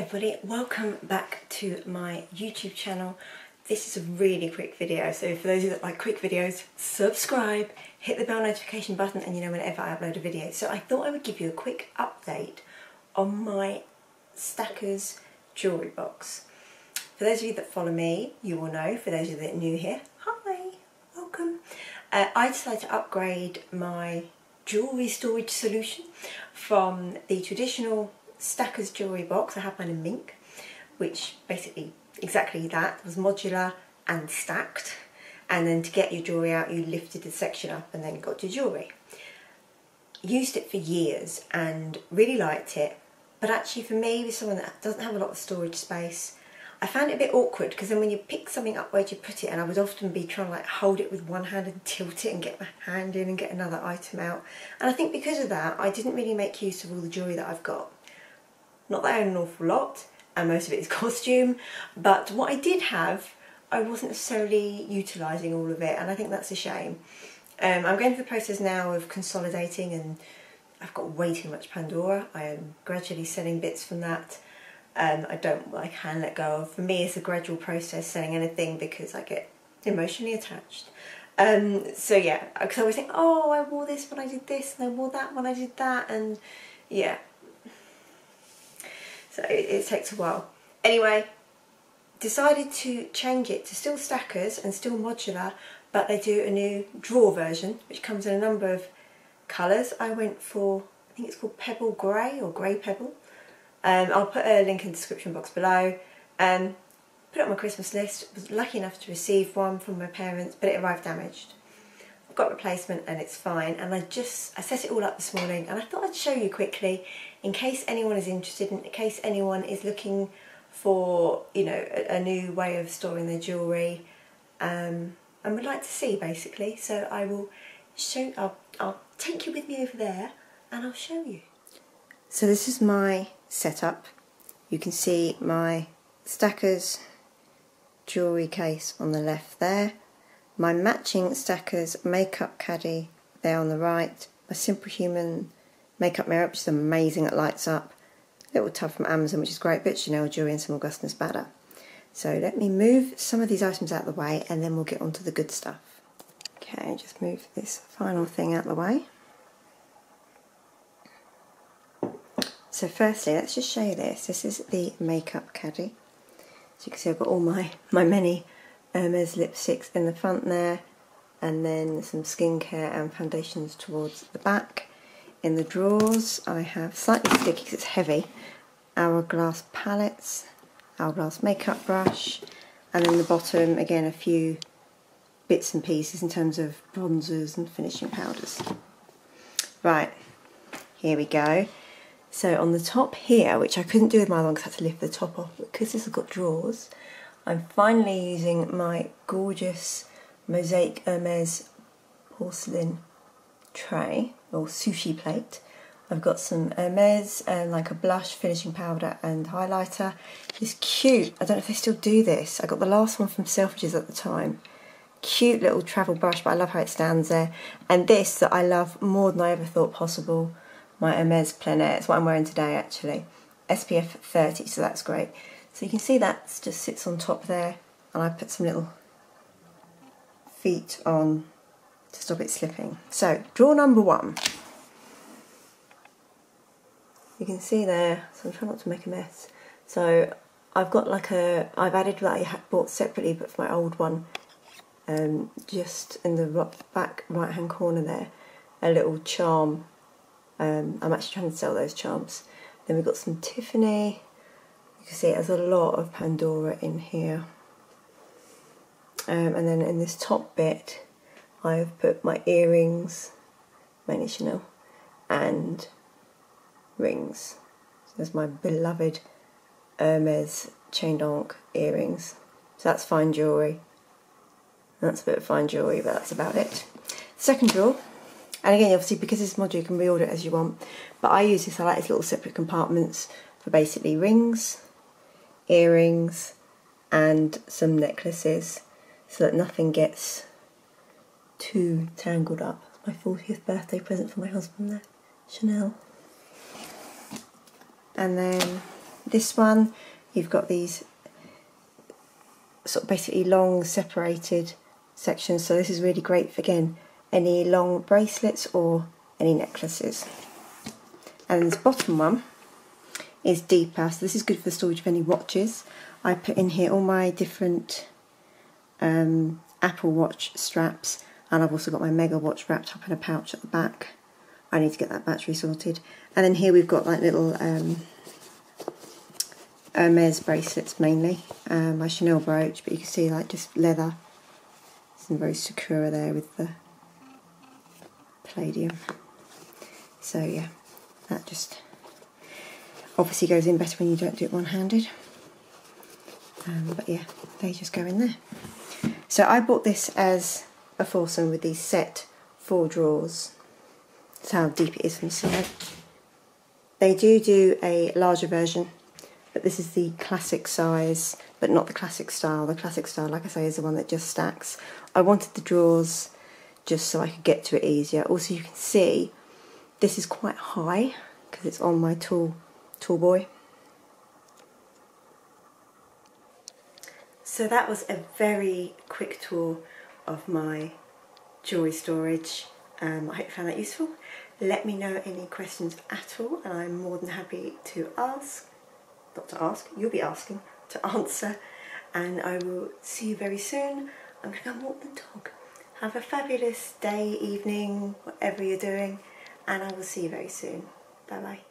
everybody, welcome back to my YouTube channel. This is a really quick video, so for those of you that like quick videos, subscribe, hit the bell notification button and you know whenever I upload a video. So I thought I would give you a quick update on my Stackers jewellery box. For those of you that follow me, you will know. For those of you that are new here, hi, welcome. Uh, I decided to upgrade my jewellery storage solution from the traditional Stackers jewellery box. I have mine in mink, which basically exactly that was modular and stacked. And then to get your jewellery out, you lifted the section up and then got your jewellery. Used it for years and really liked it. But actually for me, with someone that doesn't have a lot of storage space, I found it a bit awkward because then when you pick something up, where do you put it? And I would often be trying to like hold it with one hand and tilt it and get my hand in and get another item out. And I think because of that, I didn't really make use of all the jewellery that I've got. Not that I own an awful lot, and most of it is costume, but what I did have, I wasn't necessarily utilising all of it, and I think that's a shame. Um, I'm going through the process now of consolidating, and I've got way too much Pandora. I am gradually selling bits from that. Um, I don't, I can let go of. For me, it's a gradual process selling anything because I get emotionally attached. Um, so yeah, because I always think, oh, I wore this when I did this, and I wore that when I did that, and yeah, so it, it takes a while. Anyway, decided to change it to still stackers and still modular, but they do a new drawer version, which comes in a number of colours. I went for, I think it's called Pebble Grey or Grey Pebble. Um, I'll put a link in the description box below. Um, put it on my Christmas list, was lucky enough to receive one from my parents, but it arrived damaged. Got replacement and it's fine and I just, I set it all up this morning and I thought I'd show you quickly in case anyone is interested, in case anyone is looking for, you know, a, a new way of storing their jewellery um, and would like to see basically. So I will show, I'll, I'll take you with me over there and I'll show you. So this is my setup. You can see my Stackers jewellery case on the left there, my matching Stackers makeup caddy there on the right, my simplehuman makeup mirror, which is amazing, it lights up. Little tub from Amazon, which is great, bit Chanel jewellery and some Augustinus Bader. So let me move some of these items out of the way and then we'll get on to the good stuff. Okay, just move this final thing out of the way. So firstly, let's just show you this. This is the makeup caddy. So you can see I've got all my, my many Hermes lipsticks in the front there and then some skincare and foundations towards the back. In the drawers I have slightly sticky because it's heavy, hourglass palettes, hourglass makeup brush, and in the bottom again a few bits and pieces in terms of bronzers and finishing powders. Right, here we go. So on the top here, which I couldn't do with my one because I had to lift the top off, because this has got drawers, I'm finally using my gorgeous Mosaic Hermes porcelain tray or sushi plate. I've got some Hermes and uh, like a blush, finishing powder and highlighter. It's cute. I don't know if they still do this. I got the last one from Selfridges at the time. Cute little travel brush, but I love how it stands there. And this that I love more than I ever thought possible. My Hermes Plein Air. It's what I'm wearing today actually. SPF 30, so that's great. So you can see that just sits on top there. And I put some little feet on to stop it slipping. So, drawer number one. You can see there, so I'm trying not to make a mess. So, I've got like a, I've added that I bought separately but for my old one, um, just in the back right hand corner there, a little charm. Um, I'm actually trying to sell those charms. Then we've got some Tiffany. You can see it has a lot of Pandora in here. Um, and then in this top bit, I've put my earrings, mainly Chanel, and rings. So there's my beloved Hermes chain d'Ancre earrings. So that's fine jewellery. That's a bit of fine jewellery, but that's about it. Second drawer, and again, obviously, because it's modular, you can reorder it as you want. But I use this, I like these little separate compartments for basically rings, earrings, and some necklaces so that nothing gets too tangled up. my 40th birthday present for my husband there, Chanel. And then this one, you've got these sort of basically long separated sections. So this is really great for, again, any long bracelets or any necklaces. And this bottom one is deeper, so this is good for the storage of any watches. I put in here all my different um, Apple Watch straps and I've also got my Mega Watch wrapped up in a pouch at the back. I need to get that battery sorted. And then here we've got like little um, Hermes bracelets mainly, um, my Chanel brooch, but you can see like just leather. Some very secure there with the palladium. So yeah, that just obviously goes in better when you don't do it one-handed. Um, but yeah, they just go in there. So I bought this as a foursome with these set four drawers. That's how deep it is from the side. They do do a larger version, but this is the classic size, but not the classic style. The classic style, like I say, is the one that just stacks. I wanted the drawers just so I could get to it easier. Also, you can see this is quite high because it's on my tool, tool boy. So that was a very quick tour of my jewellery storage. Um, I hope you found that useful. Let me know any questions at all and I'm more than happy to ask, not to ask, you'll be asking, to answer and I will see you very soon. I'm going to go walk the dog. Have a fabulous day, evening, whatever you're doing and I will see you very soon. Bye bye.